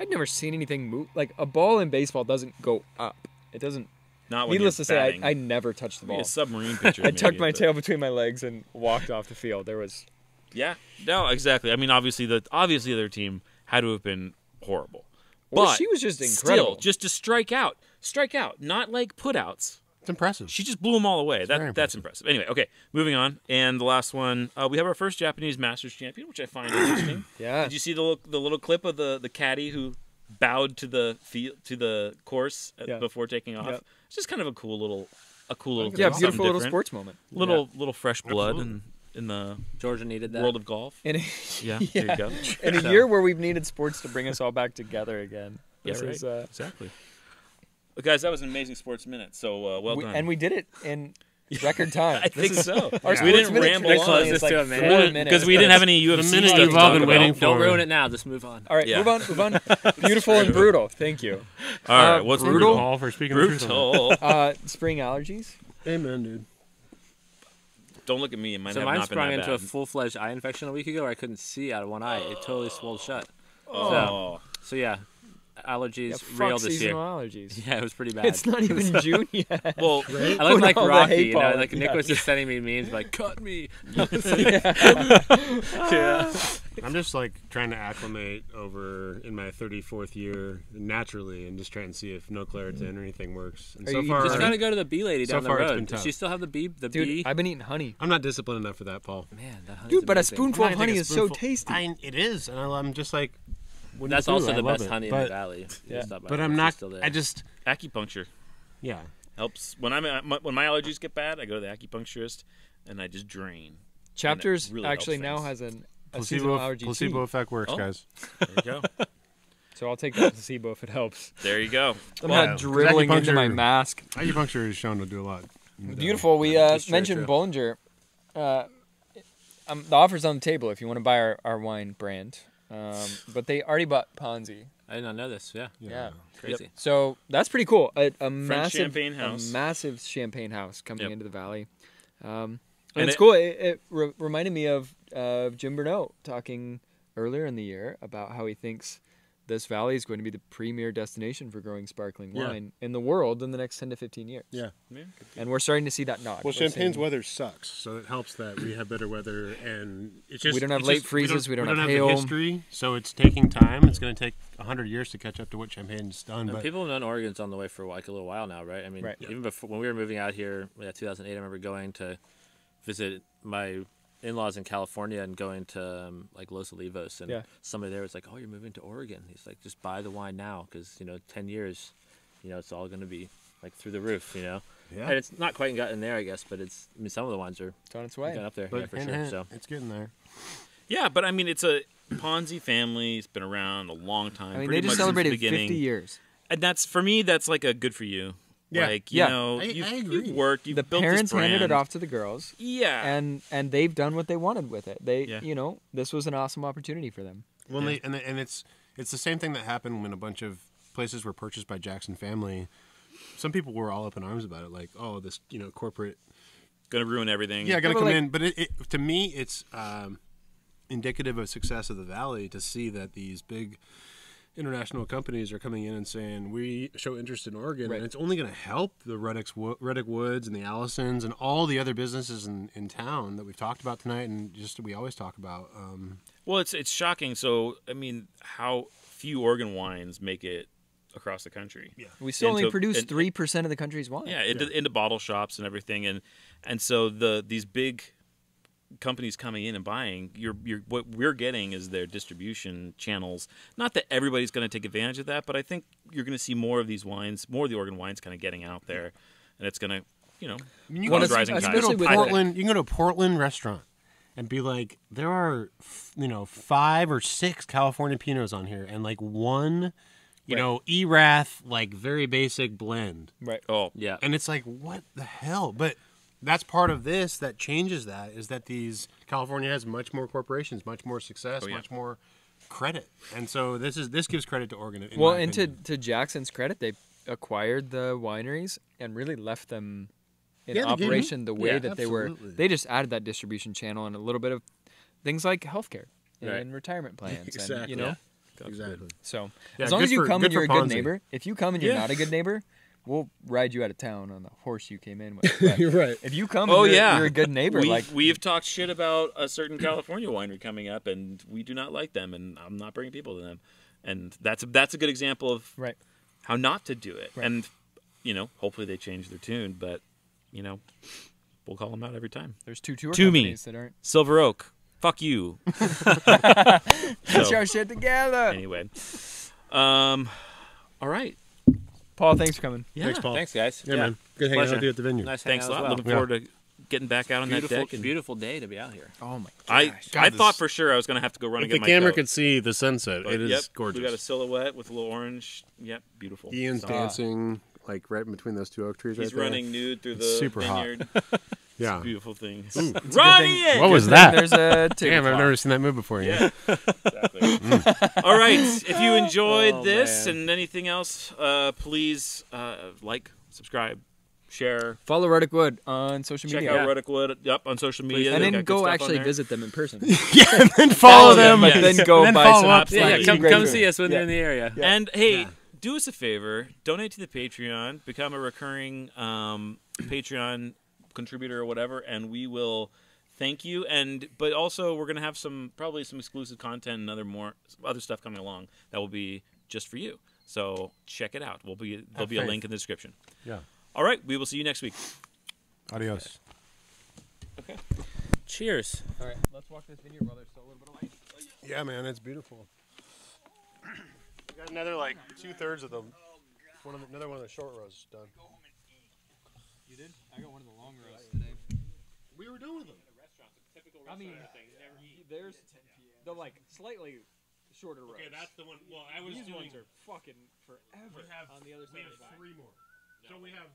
I'd never seen anything move like a ball in baseball doesn't go up. It doesn't. Not Needless to say. I, I never touched the ball. a submarine pitcher. I tucked my but- tail between my legs and walked off the field. There was Yeah, no, exactly. I mean, obviously the obviously their team had to have been horrible, well, but she was just incredible. still just to strike out, strike out, not like putouts. It's impressive. She just blew them all away. That very that's impressive. Anyway, okay, moving on. And the last one, uh, we have our first Japanese Masters champion, which I find interesting. yeah. Did you see the little, the little clip of the the caddy who bowed to the field to the course uh, Yeah. before taking off? Yeah. It's just kind of a cool little a cool little yeah, something beautiful little sports moment. little little fresh blood Absolutely. and in the Georgia needed that. world of golf. In a, Yeah, there you go. in a So- year where we've needed sports to bring us all back together again. Yeah, right. is, uh, Exactly. Well, guys, that was an amazing sports minute. So uh, well we- done. and we did it in record time. I This think is- so. Our we didn't ramble on. is Let's like do it, four Minute- minutes. because we didn't have any UFC minute you've to all talk been waiting don't, don't ruin it now. Just move on. All right, Yeah. move on, move on. Beautiful and brutal. Thank you. All right, Uh, what's brutal? brutal? For speaking the Brutal. Uh, spring allergies. Amen, dude. Don't look at me. It might So have mine not been sprung that into a full fledged eye infection a week ago where I couldn't see out of one eye. It totally swelled shut. oh. So yeah, allergies Yeah, real fuck this year. allergies. Yeah, it was pretty bad. It's not even uh, June yet. Well, I look With like all Rocky, you know, pollen, like Nick yeah. was just sending me memes like, cut me. Yeah, I'm just like trying to acclimate over in my 34th year naturally and just trying to see if no Claritin or anything works. And Are so you far, Just gotta go to the bee lady So down the far it's road. Does she still have the bee? The Dude, bee? I've been eating honey. I'm not disciplined enough for that, Paul. Man, that honey's Dude, but a spoonful of honey is so tasty. I, it is, and I'm just like. When That's you do, also the best it. honey in the valley. Yeah. But I'm not. Still there. I just. acupuncture Yeah. helps when I'm my- when my allergies get bad. I go to the acupuncturist and I just drain. Chapters really actually now things. has an a Placebo, allergy placebo tea. effect works, Oh. guys. There you go. So I'll take that placebo if it helps. there you go. I'm Well, not dribbling into my mask. Acupuncture is shown to do a lot. Beautiful. We uh, mentioned true. Bollinger. Uh, um, the offer's on the table if you want to buy our, our wine brand. Um, but they already bought Ponzi. I did not know this. Yeah, Yeah. crazy. So that's pretty cool. A, a massive champagne house. a massive champagne house coming Yep. into the valley. Um, and, And it's it- cool. It, it re- reminded me of uh, Jim Burnett talking earlier in the year about how he thinks this valley is going to be the premier destination for growing sparkling Yeah. wine in the world in the next 10 to 15 years. Yeah. Yeah. And we're starting to see that nod. Well, We're Champagne's seeing- weather sucks, so it helps that we have better weather, and it's just We don't have late just- freezes, we don't have the hail. history, so it's taking time. It's going to take hundred years to catch up to what Champagne's done. And But people have known Oregon's on the way for like a little while now, right? I mean, Right. even before when we were moving out here, yeah, 2008, I remember going to visit my in-laws in California and going to um, like Los Olivos, and Yeah. somebody there was like, "Oh, you're moving to Oregon." He's like, "Just buy the wine now, because you know, 10 years, you know, it's all going to be like through the roof, you know." yeah, And it's not quite gotten there, I guess, but it's. I mean, some of the wines are It's on its way. getting up there, but yeah, for hint, sure. hint, So it's getting there. Yeah, but I mean, it's a Ponzi family. It's been around a long time. I mean, they just since the celebrated 50 years. and that's for me. That's like a good for you. Yeah. Like you Yeah. know, I- you've, I you've agree. worked. You've The built parents this brand. handed it off to the girls. Yeah, and and they've done what they wanted with it. They, Yeah. you know, this was an awesome opportunity for them. Well, Yeah. they, and and it's it's the same thing that happened when a bunch of places were purchased by Jackson family. Some people were all up in arms about it, like, oh, this you know corporate gonna ruin everything. Yeah, I gotta come like- in. But it, it, to me, it's um, indicative of success of the valley to see that these big international companies are coming in and saying we show interest in Oregon, Right. and it's only going to help the Ruddick's, Wo- Ruddick Woods and the Allisons and all the other businesses in, in town that we've talked about tonight, and just we always talk about. Um, Well, it's it's shocking. So I mean, how few Oregon wines make it across the country? Yeah. We still only Into- produce three percent of the country's wine. Yeah, into, into bottle shops and everything, and and so the these big companies coming in and buying, you're you're what we're getting is their distribution channels. Not that everybody's going to take advantage of that, but I think you're going to see more of these wines, more of the Oregon wines, kind of getting out there, and it's going to, you know, I mean, you Well, cause it's- rising especially go to with- Portland. You can go to a Portland restaurant and be like, there are, you know, five or six California Pinots on here, and like one, you Right. know, Erath, like very basic blend, Right. Oh, yeah, and it's like, what the hell? But that's part of this that changes that is that these California has much more corporations, much more success, Oh, yeah. much more credit, and so this is this gives credit to Oregon. well, and to, opinion. to Jackson's credit, they acquired the wineries and really left them in Yeah, operation the way yeah, that they were. They just added that distribution channel and a little bit of things like healthcare Right. and retirement plans. And, Exactly. you know, Yeah. exactly. so Yeah, as long as you for- come and you're a good neighbor, if you come and you're Yeah. not a good neighbor, we'll ride you out of town on the horse you came in with. But you're right. if you come, Oh you're, yeah, you're a good neighbor. We, like we've talked shit about a certain California winery coming up, and we do not like them, and I'm not bringing people to them, and that's a, that's a good example of right. how not to do it. Right. And you know, hopefully they change their tune, but you know, we'll call them out every time. There's two tour To me. companies that aren't. Silver Oak, fuck you. Get So, your shit together. anyway, um, all right. Paul, thanks for coming. Yeah. Thanks, Paul. Thanks, guys. Yeah, man. Good hanging out Pleasure. with you at the venue. Nice. Thanks a lot. out as Looking well. forward to getting back out on that Beautiful, deck. And beautiful day to be out here. Oh my I gosh. I God, thought this- for sure I was gonna have to go run If and the get my camera coat. could see the sunset, But it is yep, gorgeous. We got a silhouette with a little orange. Yep, beautiful. Ian's So, dancing like right in between those two oak trees. He's right there. running nude through the It's super hot. vineyard. Yeah. Beautiful thing. It's a good Run, thing- Ian! What was that? There's a Damn. I've never seen that move before. Yeah. Yeah. exactly. All right. If you enjoyed Oh, this man. and anything else, uh, please uh, like, subscribe, share, Follow Ruddick Wood on social check media. Check out Ruddick Wood. Yep, on social media. and then go actually visit them in person. yeah, and then follow Follow them. them, but then go And then buy follow some up. Yeah, yeah, come, come see us when Yeah. you're in the area. And hey, Yeah. do us a favor, donate to the Patreon, become a recurring um, Patreon contributor or whatever, and we will thank you. And but also we're gonna have some probably some exclusive content and other more other stuff coming along that will be just for you. So check it out. We'll be there'll Have be a link in the description. Yeah. All right, we will see you next week. Adios. Okay. Cheers. All right, let's walk this vineyard while there's still a little bit of light. Yeah, man, it's beautiful. We got another like two thirds of them. One of the, another one of the short rows done. You did? I got one of the long rows today. We were done with them. I mean, there's the like slightly shorter rows. Okay, that's the one. Well, I was These ones are fucking forever We have- on the other side of the vine. more. So we have